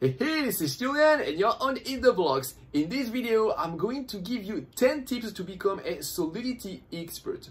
Hey, this is Julien and you're on EatTheBlocks. In this video, I'm going to give you 10 tips to become a Solidity expert.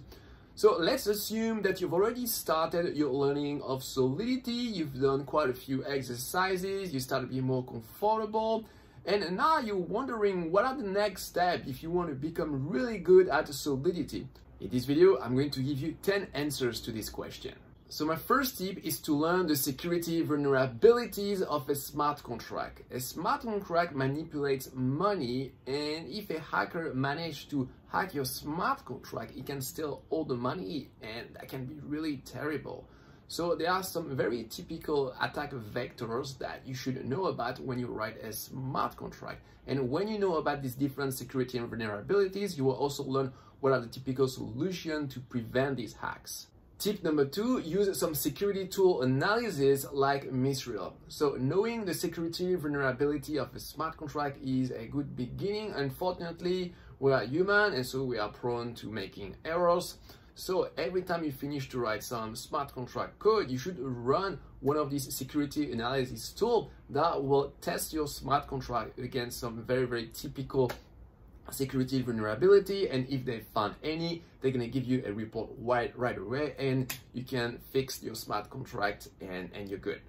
So let's assume that you've already started your learning of Solidity, you've done quite a few exercises, you start to be more comfortable, and now you're wondering what are the next steps if you want to become really good at Solidity. In this video, I'm going to give you 10 answers to this question. So my first tip is to learn the security vulnerabilities of a smart contract. A smart contract manipulates money and if a hacker manages to hack your smart contract, it can steal all the money and that can be really terrible. So there are some very typical attack vectors that you should know about when you write a smart contract. And when you know about these different security and vulnerabilities, you will also learn what are the typical solutions to prevent these hacks. Tip number two, use some security tool analysis like Mythril. So knowing the security vulnerability of a smart contract is a good beginning. Unfortunately, we are human and so we are prone to making errors. So every time you finish to write some smart contract code, you should run one of these security analysis tool that will test your smart contract against some very, very typical security vulnerability and if they found any they're going to give you a report right right away and you can fix your smart contract and and you're good.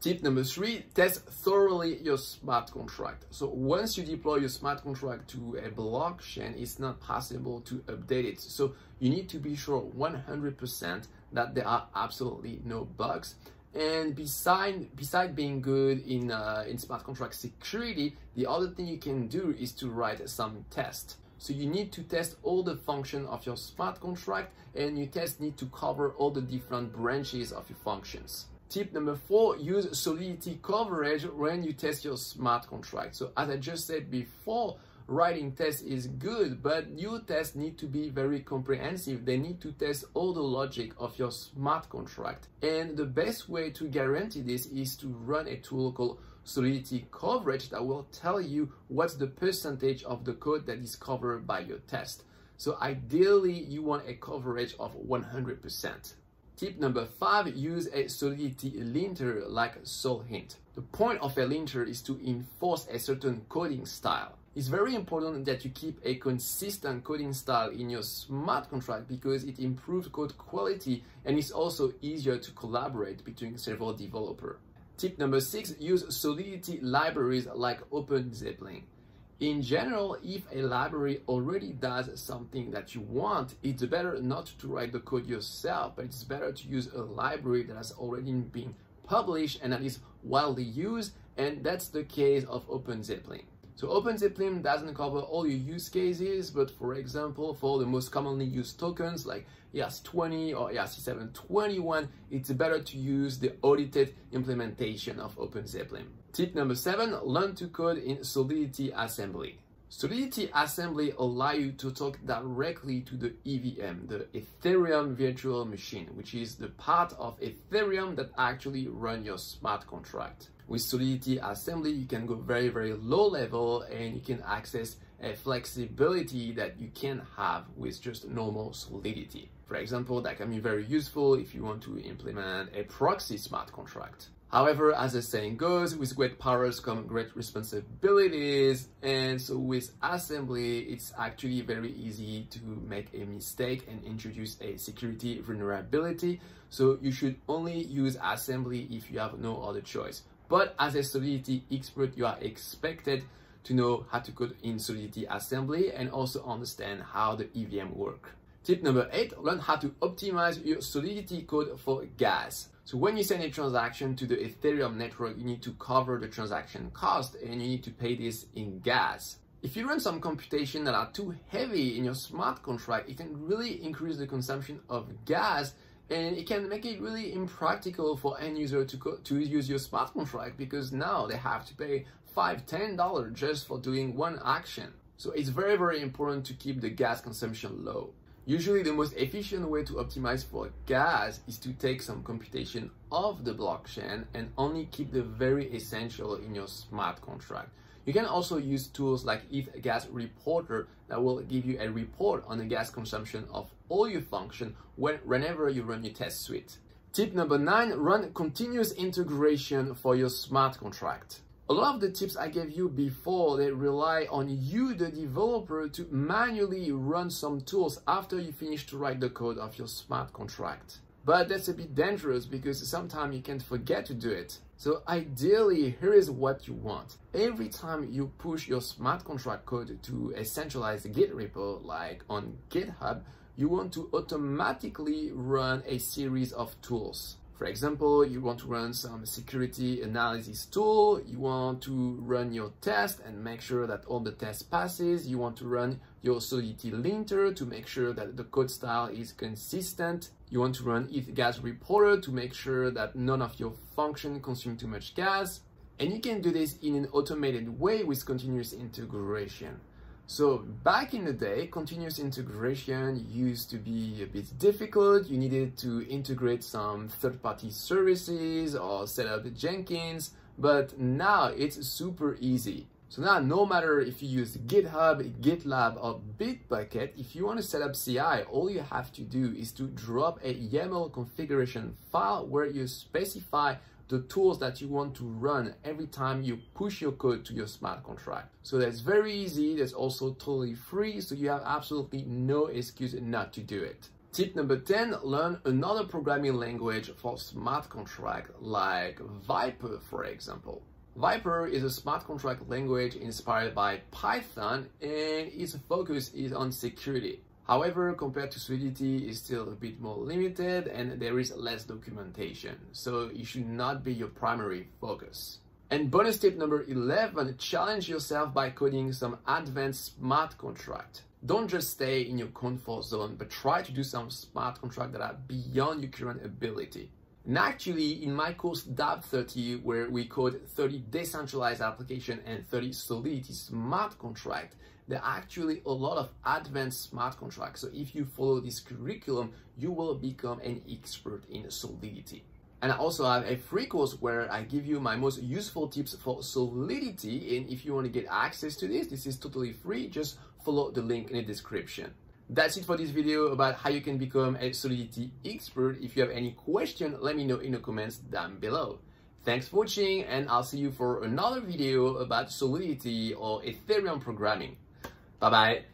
Tip number three test thoroughly your smart contract. So once you deploy your smart contract to a blockchain it's not possible to update it. So you need to be sure 100 percent that there are absolutely no bugs and beside beside being good in uh, in smart contract security, the other thing you can do is to write some test. So you need to test all the function of your smart contract and your test need to cover all the different branches of your functions. Tip number four, use solidity coverage when you test your smart contract. So as I just said before, writing tests is good, but your tests need to be very comprehensive. They need to test all the logic of your smart contract. And the best way to guarantee this is to run a tool called Solidity Coverage that will tell you what's the percentage of the code that is covered by your test. So ideally, you want a coverage of 100%. Tip number five, use a Solidity linter like Solhint. The point of a linter is to enforce a certain coding style. It's very important that you keep a consistent coding style in your smart contract because it improves code quality and it's also easier to collaborate between several developers. Tip number six, use Solidity libraries like OpenZeppelin. In general, if a library already does something that you want, it's better not to write the code yourself, but it's better to use a library that has already been published and that is widely used, and that's the case of OpenZeppelin. So OpenZeppelin doesn't cover all your use cases, but for example, for the most commonly used tokens like ERC20 or ERC721, it's better to use the audited implementation of OpenZeppelin. Tip number seven, learn to code in Solidity Assembly. Solidity Assembly allow you to talk directly to the EVM, the Ethereum Virtual Machine, which is the part of Ethereum that actually run your smart contract. With Solidity Assembly, you can go very, very low level and you can access a flexibility that you can have with just normal Solidity. For example, that can be very useful if you want to implement a proxy smart contract. However, as the saying goes, with great powers come great responsibilities. And so with assembly, it's actually very easy to make a mistake and introduce a security vulnerability. So you should only use assembly if you have no other choice. But as a Solidity expert, you are expected to know how to code in Solidity assembly and also understand how the EVM work. Tip number eight, learn how to optimize your Solidity code for gas. So when you send a transaction to the Ethereum network, you need to cover the transaction cost and you need to pay this in gas. If you run some computation that are too heavy in your smart contract, it can really increase the consumption of gas and it can make it really impractical for end user to, to use your smart contract because now they have to pay five, ten dollars just for doing one action. So it's very, very important to keep the gas consumption low. Usually the most efficient way to optimize for gas is to take some computation off the blockchain and only keep the very essential in your smart contract. You can also use tools like ETH Gas Reporter that will give you a report on the gas consumption of all your function when, whenever you run your test suite. Tip number nine, run continuous integration for your smart contract. A lot of the tips I gave you before, they rely on you, the developer, to manually run some tools after you finish to write the code of your smart contract. But that's a bit dangerous because sometimes you can forget to do it. So ideally, here is what you want. Every time you push your smart contract code to a centralized Git repo, like on GitHub, you want to automatically run a series of tools. For example, you want to run some security analysis tool, you want to run your test and make sure that all the test passes, you want to run your Solidity linter to make sure that the code style is consistent, you want to run ETH gas reporter to make sure that none of your function consume too much gas, and you can do this in an automated way with continuous integration. So back in the day, continuous integration used to be a bit difficult. You needed to integrate some third-party services or set up Jenkins, but now it's super easy. So now no matter if you use GitHub, GitLab or Bitbucket, if you want to set up CI, all you have to do is to drop a YAML configuration file where you specify the tools that you want to run every time you push your code to your smart contract. So that's very easy. That's also totally free. So you have absolutely no excuse not to do it. Tip number 10, learn another programming language for smart contract like Vyper, for example. Vyper is a smart contract language inspired by Python and its focus is on security. However, compared to Solidity, it's still a bit more limited and there is less documentation, so it should not be your primary focus. And bonus tip number 11, challenge yourself by coding some advanced smart contract. Don't just stay in your comfort zone, but try to do some smart contract that are beyond your current ability. And actually, in my course Dapp 30, where we code 30 decentralized application and 30 Solidity smart contract, there are actually a lot of advanced smart contracts. So if you follow this curriculum, you will become an expert in Solidity. And I also have a free course where I give you my most useful tips for Solidity. And if you want to get access to this, this is totally free. Just follow the link in the description. That's it for this video about how you can become a Solidity expert. If you have any question, let me know in the comments down below. Thanks for watching and I'll see you for another video about Solidity or Ethereum programming. Bye bye.